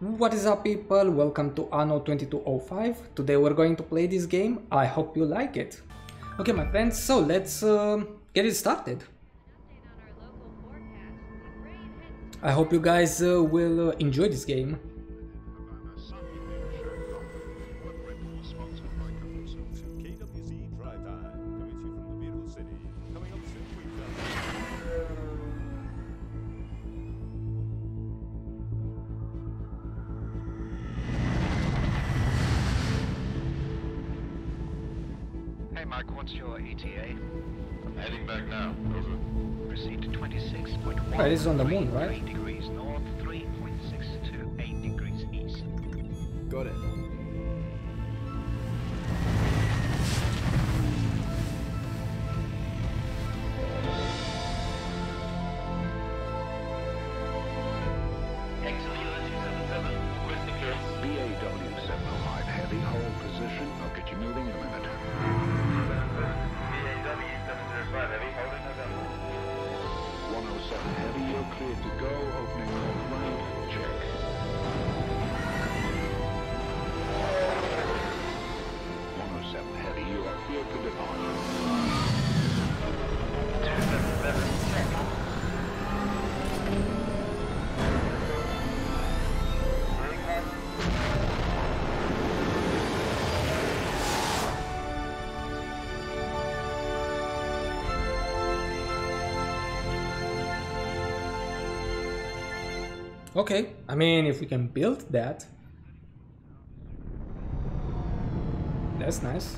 What is up people, welcome to Anno 2205. Today we're going to play this game, I hope you like it. Okay my friends, so let's uh, get it started. I hope you guys uh, will uh, enjoy this game. Okay, I mean if we can build that. That's nice.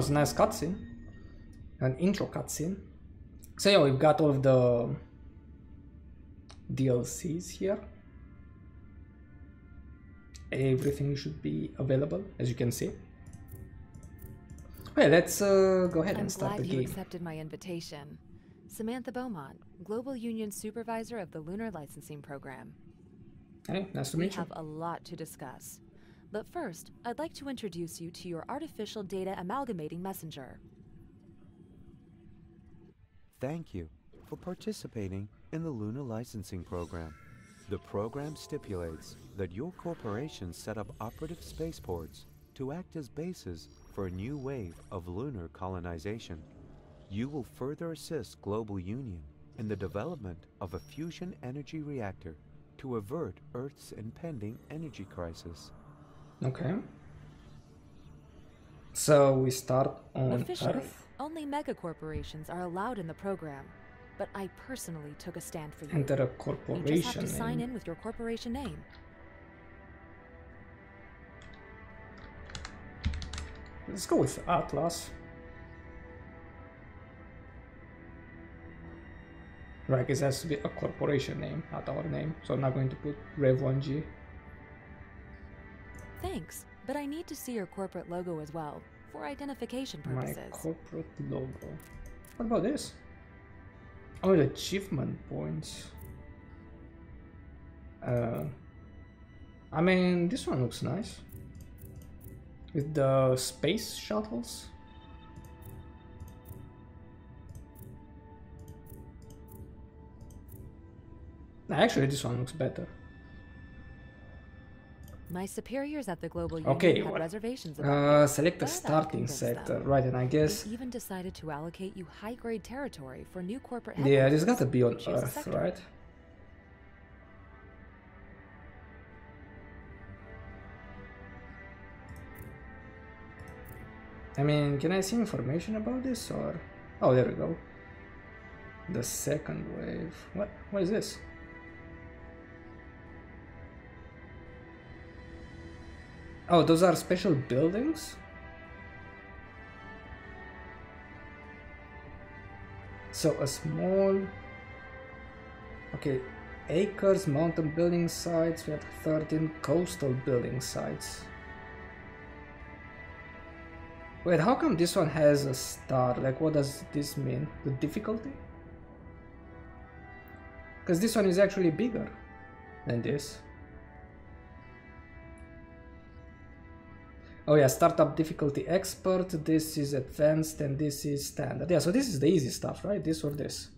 Was a nice cutscene. An intro cutscene. So yeah, we've got all of the DLCs here. Everything should be available, as you can see. Okay, let's uh, go ahead I'm and start glad the you accepted my invitation. Samantha Beaumont, Global Union Supervisor of the Lunar Licensing Program. Hey, nice to We meet you. We have a lot to discuss. But first, I'd like to introduce you to your Artificial Data Amalgamating Messenger. Thank you for participating in the Luna Licensing Program. The program stipulates that your corporation set up operative spaceports to act as bases for a new wave of lunar colonization. You will further assist Global Union in the development of a fusion energy reactor to avert Earth's impending energy crisis. Okay. So we start on Officially, Earth. only megacorporations are allowed in the program. But I personally took a stand for you. Enter a corporation. You just have to sign in with your corporation name. Let's go with Atlas. Right, it has to be a corporation name, not our name. So I'm not going to put Rev1G. Thanks, but I need to see your corporate logo as well, for identification purposes. My corporate logo. What about this? Oh, the achievement points. Uh, I mean, this one looks nice. With the space shuttles. Actually, this one looks better. My superiors at the Global Union Okay, had what- reservations about Uh, select the starting sector, them. right? And I guess They've even decided to allocate you high-grade territory for new corporate yeah, this headquarters. got to be on Earth, right? I mean, can I see information about this or? Oh, there we go. The second wave. What? What is this? Oh, those are special buildings? So a small... Okay, acres, mountain building sites, we have 13 coastal building sites. Wait, how come this one has a star? Like, what does this mean? The difficulty? Because this one is actually bigger than this. Oh yeah, startup difficulty expert, this is advanced and this is standard. Yeah, so this is the easy stuff, right? This or this.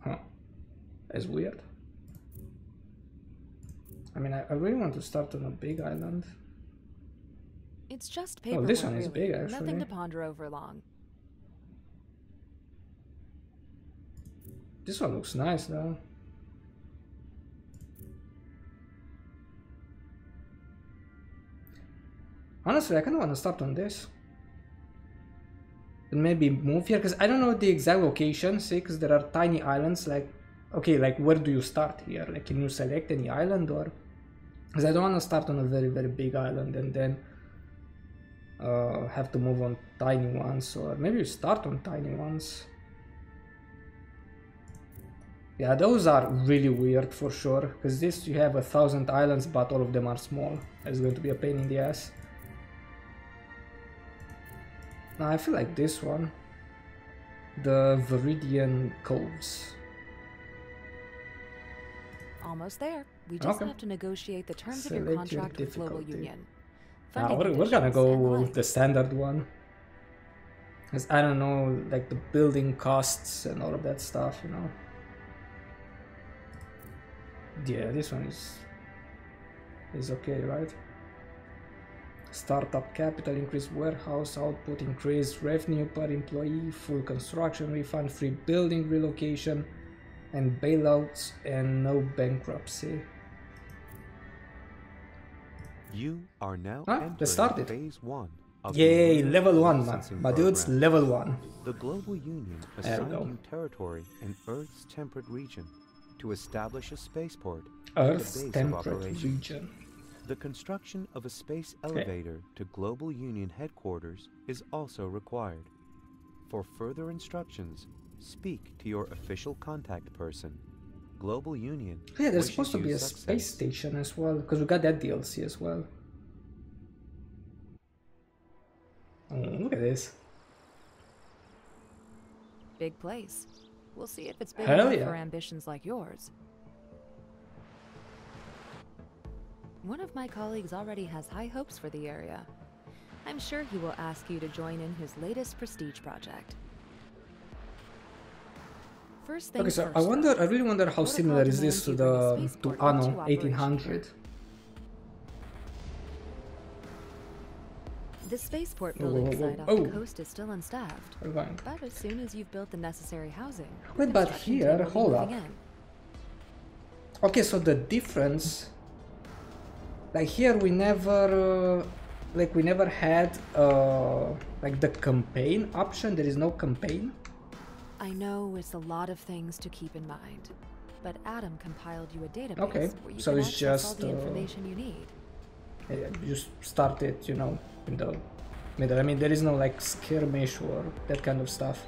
Huh. That's weird. I mean, I, I really want to start on a big island. It's just paper. Oh, this one is big, Nothing to ponder over long. This one looks nice though. Honestly, I kind of want to start on this. And maybe move here, because I don't know the exact location, see, because there are tiny islands, like, okay, like, where do you start here? Like, can you select any island, or... Because I don't want to start on a very, very big island, and then uh, have to move on tiny ones, or maybe you start on tiny ones. Yeah, those are really weird for sure, because this you have a thousand islands, but all of them are small. It's going to be a pain in the ass. Now I feel like this one, the Viridian Coves. Almost there. We just Okay. have to negotiate the terms of your Select your contract with Global. Union. Now Funding we're, we're gonna go with the standard one. Because I don't know, like the building costs and all of that stuff, you know. Yeah, this one is is okay, right? Startup capital, increased warehouse output, increased revenue per employee, full construction refund, free building relocation, and bailouts, and no bankruptcy. You are now Ah, let's start it. phase one Yay, level 1, man. My dude's level 1. The Global Union assigned you territory in Earth's temperate region to establish a spaceport Earth's temperate region. The construction of a space elevator to Global Union headquarters is also required. For further instructions, speak to your official contact person. Global Union. Yeah, there's supposed to be a success. space station as well, because we got that DLC as well. Oh, look at this. Big place. We'll see if it's big Hell enough yeah. for ambitions like yours. One of my colleagues already has high hopes for the area. I'm sure he will ask you to join in his latest prestige project. First things Okay, so first. I wonder, I really wonder how similar is this to you bring a the to Anno 1800. The spaceport building site off whoa. the oh. coast is still unstaffed. We're. But as soon as you've built the necessary housing, Wait, but here, team will be hold up. in. Okay, so the difference, like here we never, uh, like we never had uh, like the campaign option. There is no campaign. I know it's a lot of things to keep in mind, but Adam compiled you a database Okay, where you so can it's access all just, the uh, information you need. Uh, You s- start it, you know, in the middle. I mean, there is no like skirmish or that kind of stuff.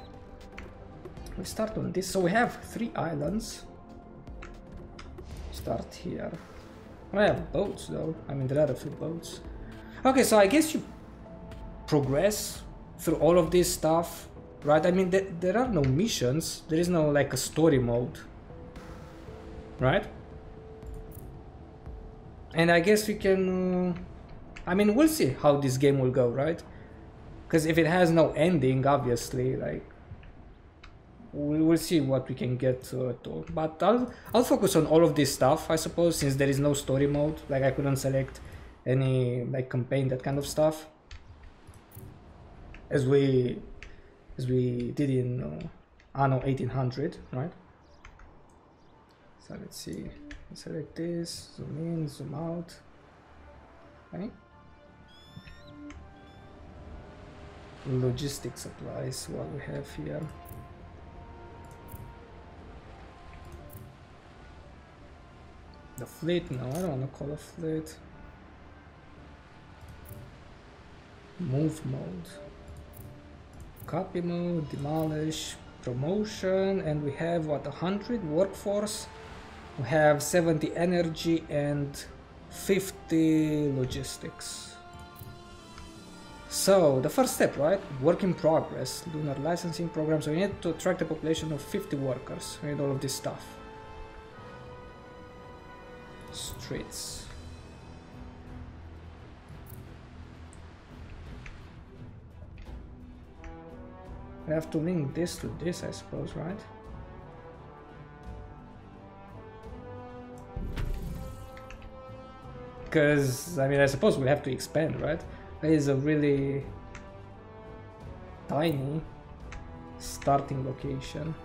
We start on this. So we have three islands. Start here. I have boats though. I mean, there are a few boats. Okay, so I guess you progress through all of this stuff, right? I mean, there, there are no missions. There is no like a story mode, right? And I guess we can. Uh, I mean, we'll see how this game will go, right? Because if it has no ending, obviously, like we will see what we can get uh, to. But I'll I'll focus on all of this stuff, I suppose, since there is no story mode. Like I couldn't select any like campaign, that kind of stuff. As we as we did in uh, Anno 1800, right? So let's see. Select this, zoom in, zoom out. Okay. Logistic supplies, what we have here. The fleet, no, I don't want to call a fleet. Move mode. Copy mode, demolish, promotion, and we have what, 100 workforce? We have 70 energy and 50 logistics. So, the first step, right? Work in progress, lunar licensing program. So, we need to attract a population of 50 workers. We need all of this stuff. Streets. We have to link this to this, I suppose, right? Because, I mean, I suppose we have to expand, right? That is a really tiny starting location.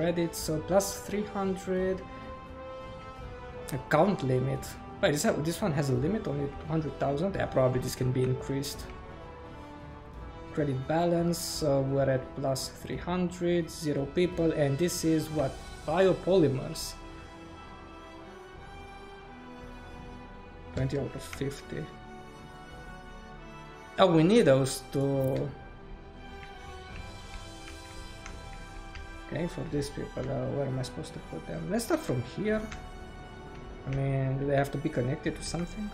Credit, so plus 300 account limit. Wait, this, this one has a limit, only 200,000? Yeah, probably this can be increased. Credit balance, uh, we're at plus 300, zero people, and this is what? Biopolymers. 20 out of 50. Oh, we need those to... Okay, for these people, uh, where am I supposed to put them? Let's start from here. I mean, do they have to be connected to something?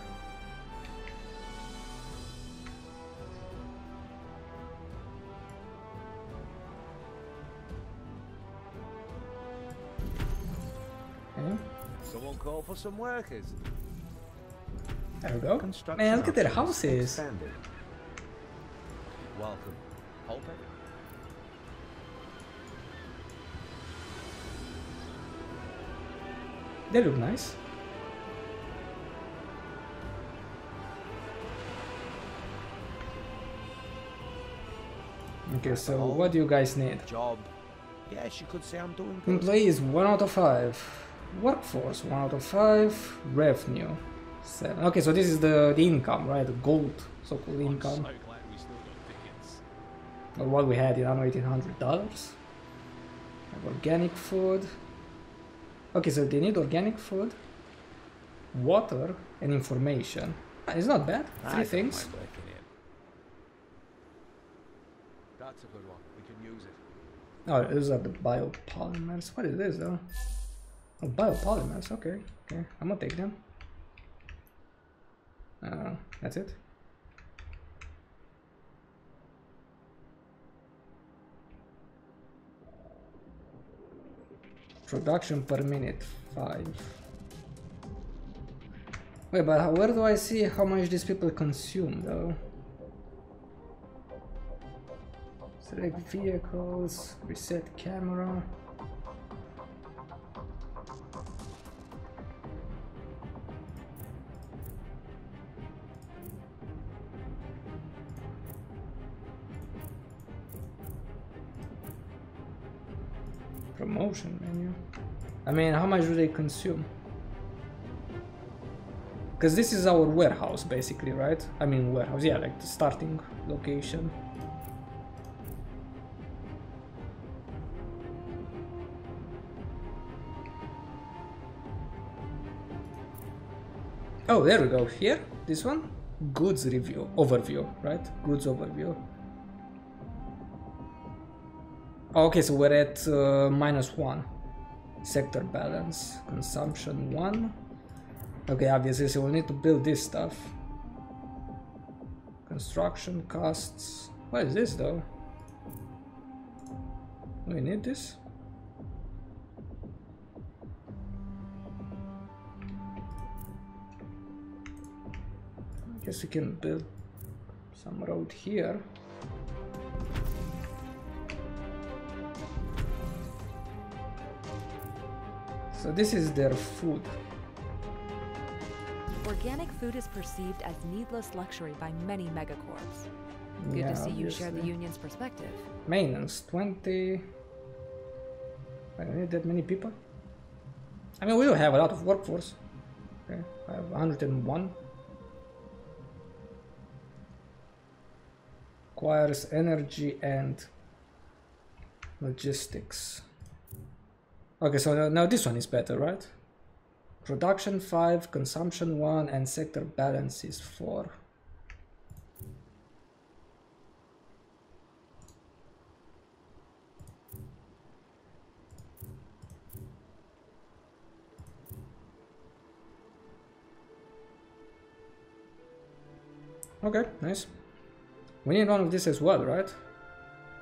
Okay, Someone call for some workers. there we go. Construction Man, look at their houses. expanded. Welcome. Open. They look nice. Okay, so oh. what do you guys need? Job. Yes, you could say I'm doing good. Employees 1 out of 5. Workforce 1 out of 5. Revenue 7. Okay, so this is the, the income, right? The gold so called income. glad we still got tickets. Or what we had in anno 1800. Organic food. Okay, so they need organic food, water, and information. It's not bad. Three don't things. mind working here. That's a good one. We can use it. Oh, those are the biopolymers. What is this though? Oh, biopolymers. Okay, okay. I'm gonna take them. Uh, that's it. Production per minute, five. Wait, but how, where do I see how much these people consume though? Select vehicles, reset camera. I mean, how much do they consume? Because this is our warehouse, basically, right? I mean, warehouse, yeah, like the starting location. Oh, there we go. Here, this one, goods review, overview, right? Goods overview. Okay, so we're at uh, minus one. Sector balance, consumption one. Okay, obviously, so we'll need to build this stuff. Construction costs. What is this though? Do we need this? I guess we can build some road here. So this is their food. Organic food is perceived as needless luxury by many megacorps. Good Yeah, to see you share the union's perspective. Maintenance 20. I don't need that many people. I mean, we do have a lot of workforce. Okay, I have 101. Requires energy and logistics. Okay, so now this one is better, right? Production 5, consumption 1, and sector balance is 4. Okay, nice. We need one of this as well, right?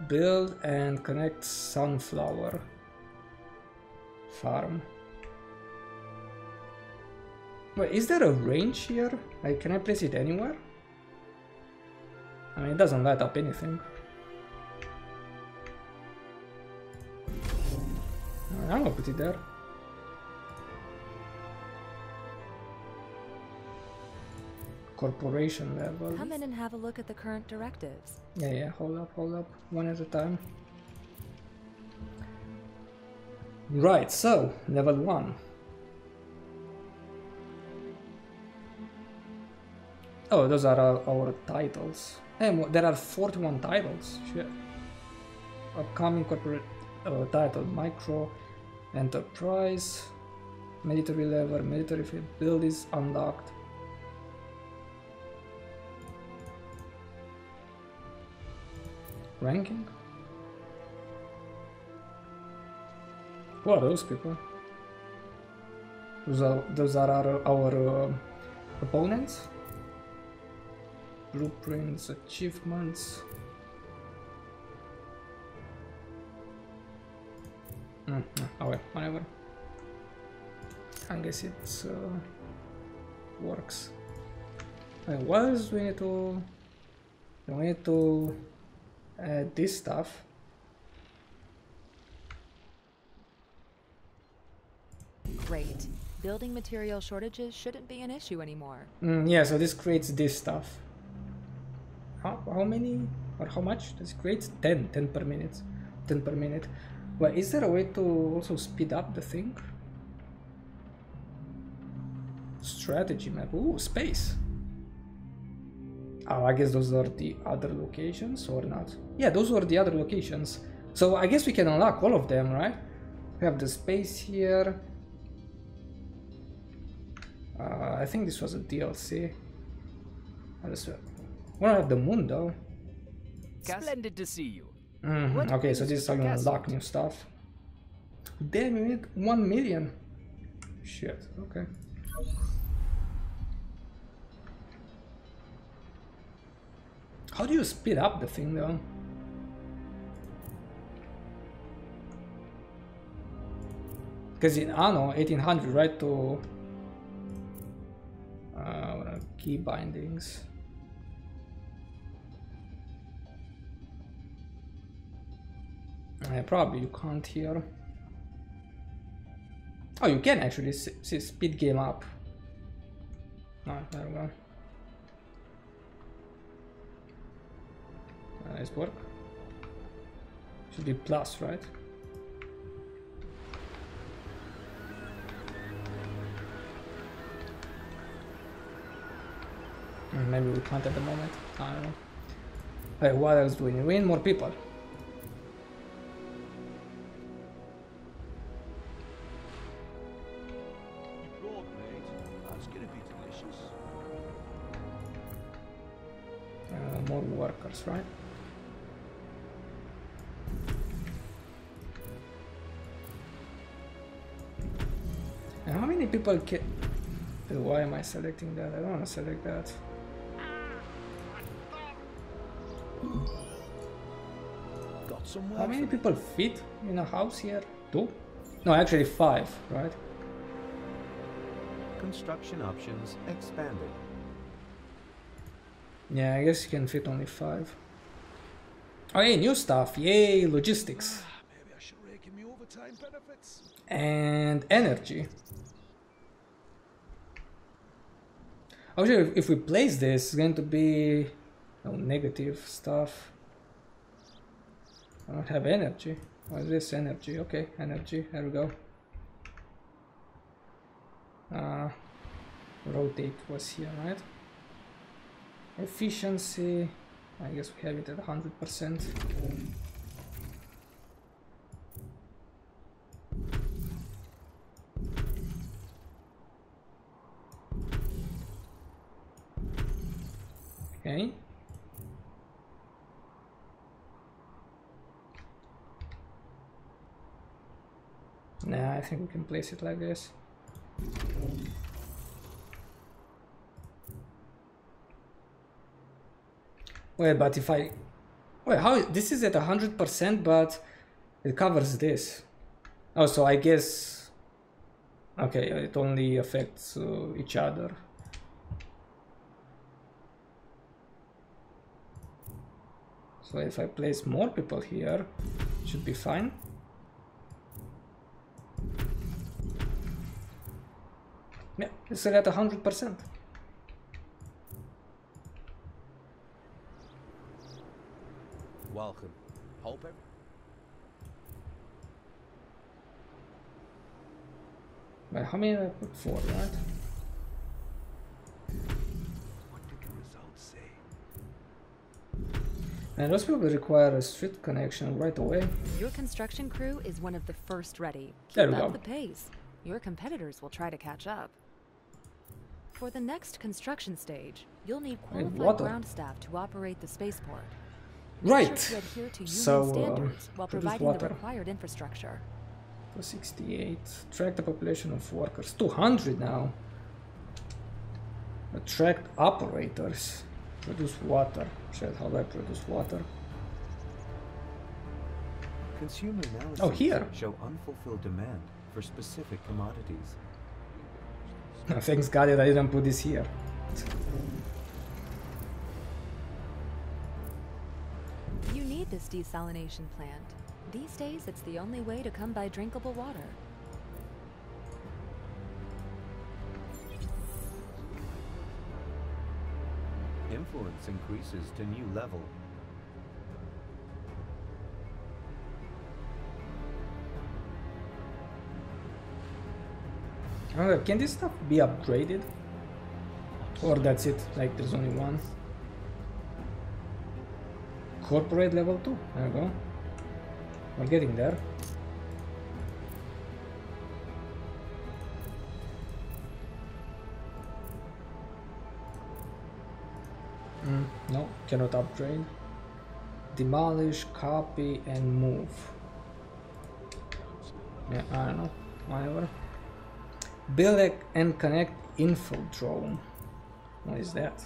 Build and connect sunflower farm. Wait, is there a range here? Like, can I place it anywhere? I mean, it doesn't light up anything. I'm gonna put it there. Corporation level. Come in and have a look at the current directives. Yeah, yeah, hold up, hold up. One at a time. Right, so, level 1. Oh, those are our, our titles. There are 41 titles. Shit. Upcoming corporate uh, title Micro Enterprise. Military level, military build is unlocked. Ranking? Who are those people? Those are, those are our, our uh, opponents? Blueprints, achievements. Mm, well, whatever. I guess it uh, works. Wait, what else we need to... We need to add this stuff? Building material shortages shouldn't be an issue anymore. Mm, yeah, so this creates this stuff. How, how many or how much does it create? 10, 10 per minute. 10 per minute. Well, is there a way to also speed up the thing? Strategy map. Ooh, space. Oh, I guess those are the other locations or not? Yeah, those were the other locations. So I guess we can unlock all of them, right? We have the space here. Uh, I think this was a DLC. I just we don't have the moon though. Splendid to see you. Mhm, Okay, so this is how you Gaslit? unlock new stuff. Damn, we need one million. Shit. Okay. How do you speed up the thing though? Because in Anno 1800, right, to what are key bindings. Uh, probably you can't hear. Oh, you can actually see, see speed game up. No, there we go. Uh, Nice work. Should be plus, right? Maybe we can't at the moment. I don't know. Hey, what else do we need? We need more people. Uh, more workers, right? And how many people can... Why am I selecting that? I don't want to select that. Got some How many people fit in a house here? Two? No, actually five, right? Construction options expanded. Yeah, I guess you can fit only five. Oh, hey, new stuff. Yay, logistics. Ah, maybe I should rake in overtime benefits. and energy. Actually, if- if we place this, it's going to be no negative stuff. I don't have energy. What is this energy? Okay, energy. There we go. Uh, rotate was here, right? Efficiency. I guess we have it at 100%. Okay. Nah, I think we can place it like this. Wait, but if I... Wait, how... This is at 100%, but it covers this. Oh, so I guess... Okay, it only affects uh, each other. So if I place more people here, it should be fine. Yeah, it's still at 100%. Welcome. Hope every Wait, how many did I put? Four, right? What did the results say? And those people require a street connection right away. Your construction crew is one of the first ready. Keep There we up go. the pace. Your competitors will try to catch up. For the next construction stage, you'll need qualified water. ground staff to operate the spaceport. Make sure Right. to adhere to So, uh, standards while produce providing water. the required infrastructure. 268. Track the population of workers. 200 now. Attract operators. Produce water. Shit, how do I produce water? Consumer analyses Oh, here. show unfulfilled demand for specific commodities. Thanks God that I didn't put this here. You need this desalination plant. These days, it's the only way to come by drinkable water. Influence increases to new level. Wonder, can this stuff be upgraded? Or that's it, like there's only one? Corporate level 2, there you go. We're getting there. Mm, no, cannot upgrade. Demolish, copy, and move. Yeah, I don't know, whatever. Build and connect info drone. What is that?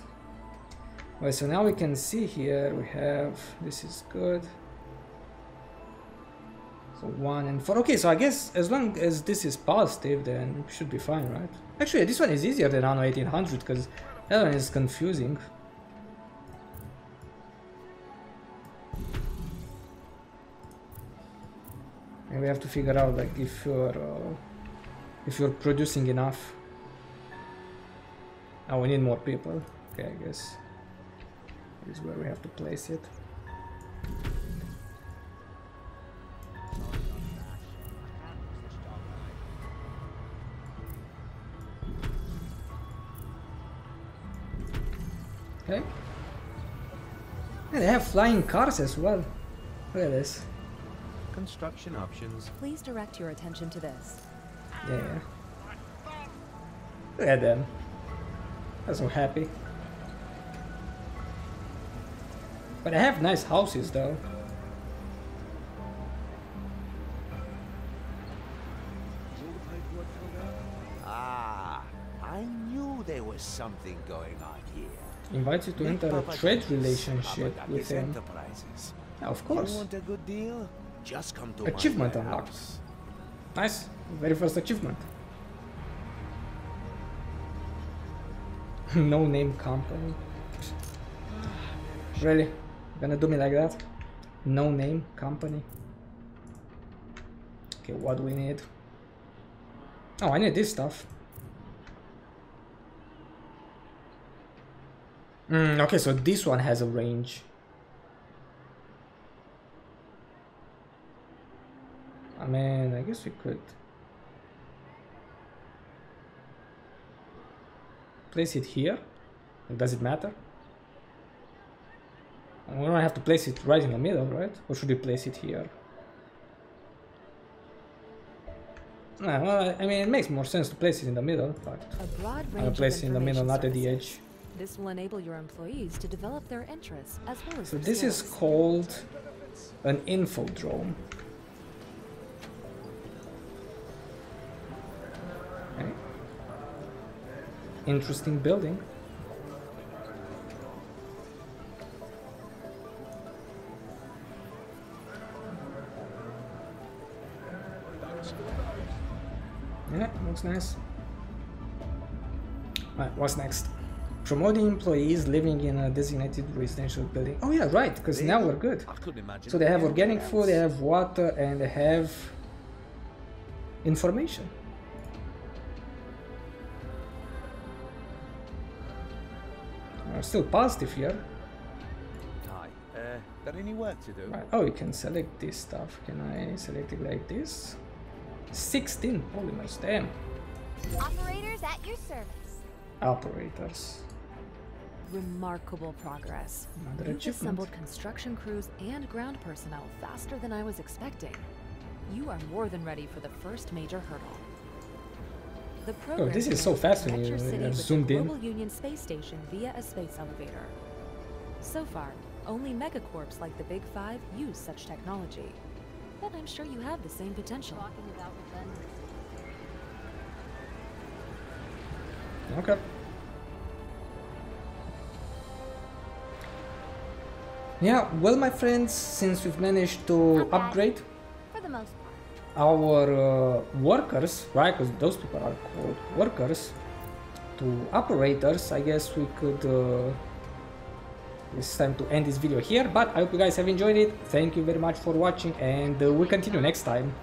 Well, so now we can see here we have this is good. So one and four. Okay, so I guess as long as this is positive, then we should be fine, right? Actually, this one is easier than Anno 1800 because that one is confusing. And we have to figure out like if you're uh, if you're producing enough. Oh, we need more people. Okay, I guess this is where we have to place it. Okay. Yeah, they have flying cars as well. Look at this. Construction options. Please direct your attention to this. Yeah. Look at them. They're so happy. But they have nice houses though. Ah, I knew there was something going on here. Invites you to enter a trade relationship with him. Yeah, of course. want a good deal? Just come to Achievement unlocked. Nice. Very first achievement. no name company. Really? Gonna do me like that? No name company? Okay, what do we need? Oh, I need this stuff. Mm, okay, so this one has a range. I mean, I guess we could place it here. Does it matter? We don't have to place it right in the middle, right? Or should we place it here? Nah, well, I mean, it makes more sense to place it in the middle, but A broad I'm range gonna of place it in the middle, not at the edge. This will enable your employees to develop their interests as well as So this is called an infodrome. interesting building. Yeah, looks nice. Right, what's next? Promoting employees living in a designated residential building. Oh yeah, right, because now we're good. So they have organic food, they have water, and they have information. We're still positive here. Hi. Uh, got any work to do? Right. Oh, you can select this stuff. Can I select it like this? 16 polymers, damn. Operators at your service. Operators. Remarkable progress. Another You've achievement. assembled construction crews and ground personnel faster than I was expecting. You are more than ready for the first major hurdle. The oh, program Oh, this is so plans to fast when you- your city you with zoomed the in. Global Union Space Station via a space elevator. So far, only megacorps like the Big Five use such technology. But I'm sure you have the same potential. Okay. Yeah, well, my friends, since we've managed to upgrade For the most part. Our uh, workers, right? Because those people are called workers, to operators, I guess we could. Uh, it's time to end this video here, but I hope you guys have enjoyed it. Thank you very much for watching, and uh, we'll continue next time.